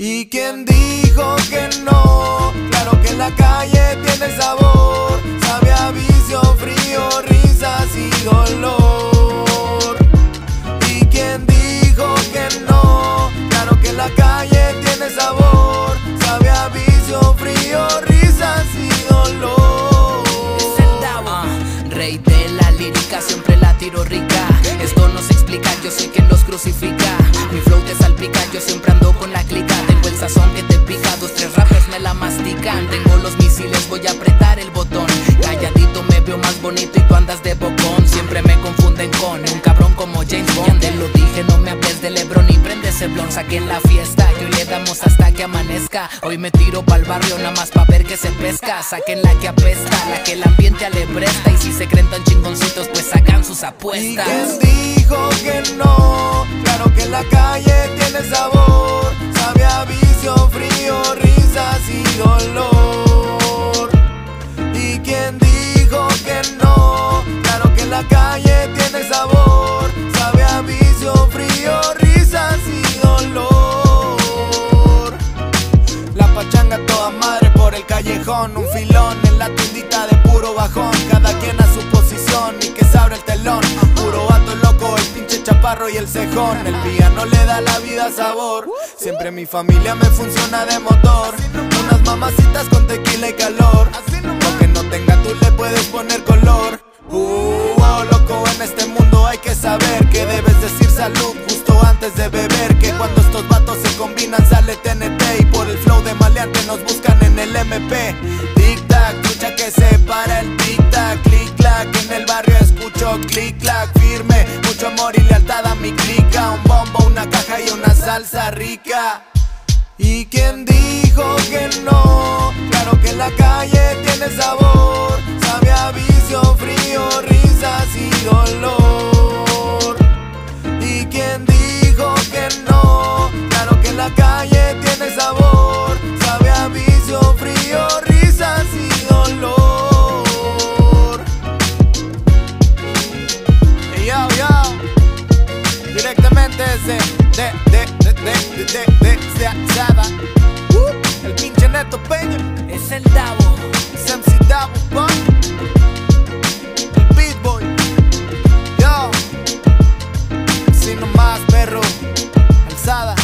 ¿Y quién dijo que no? Claro que la calle tiene sabor, sabe a vicio, frío, risas y dolor. ¿Y quién dijo que no? Claro que la calle tiene sabor, sabe a vicio, frío, risas y dolor. Es Davo, rey de la lírica, siempre la tiro rica. Esto no se explica, yo soy quien los crucifica. Mi flow los misiles, voy a apretar el botón. Calladito me veo más bonito y tú andas de bocón. Siempre me confunden con un cabrón como James Bond. Te lo dije, no me hables de Lebron y prende ese. Saquen la fiesta, que hoy le damos hasta que amanezca. Hoy me tiro pa'l barrio nada más pa' ver que se pesca. Saquen la que apesta, la que el ambiente alebresta. Y si se creen tan chingoncitos, pues sacan sus ¿Y apuestas. quién dijo que no? Claro que la calle tiene sabor, sabe a vicio, frío, risas y dolor. Pachanga toda madre por el callejón, un filón en la tiendita de puro bajón, cada quien a su posición y que se abre el telón. Puro vato loco, el pinche chaparro y el cejón. El piano le da la vida sabor. Siempre mi familia me funciona de motor. Unas mamacitas con tequila y calor. Lo que no tenga tú le puedes poner color. Uh, wow, loco, en este mundo hay que saber que debes decir salud justo antes de beber. Que cuando estos vatos se combinan sale TNT se para el tic tac, clic clac. En el barrio escucho clic clac firme. Mucho amor y lealtad a mi clica. Un bombo, una caja y una salsa rica. ¿Y quién dijo que no? Claro que la calle tiene sabor, desde, de, uh, el pinche Neto Peña. Es el Davo. Es MC Davo. El Beat Boy. Yo. Así nomás, perro. Alzada.